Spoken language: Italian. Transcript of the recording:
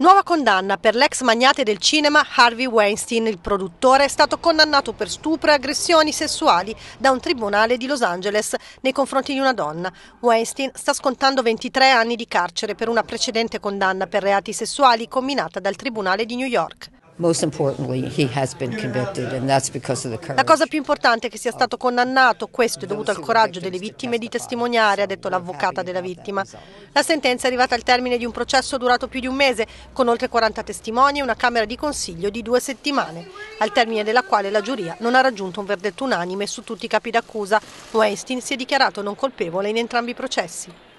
Nuova condanna per l'ex magnate del cinema Harvey Weinstein. Il produttore è stato condannato per stupro e aggressioni sessuali da un tribunale di Los Angeles nei confronti di una donna. Weinstein sta scontando 23 anni di carcere per una precedente condanna per reati sessuali combinata dal tribunale di New York. La cosa più importante è che sia stato condannato, questo è dovuto al coraggio delle vittime di testimoniare, ha detto l'avvocata della vittima. La sentenza è arrivata al termine di un processo durato più di un mese, con oltre 40 testimoni e una Camera di Consiglio di due settimane, al termine della quale la giuria non ha raggiunto un verdetto unanime su tutti i capi d'accusa. Weinstein si è dichiarato non colpevole in entrambi i processi.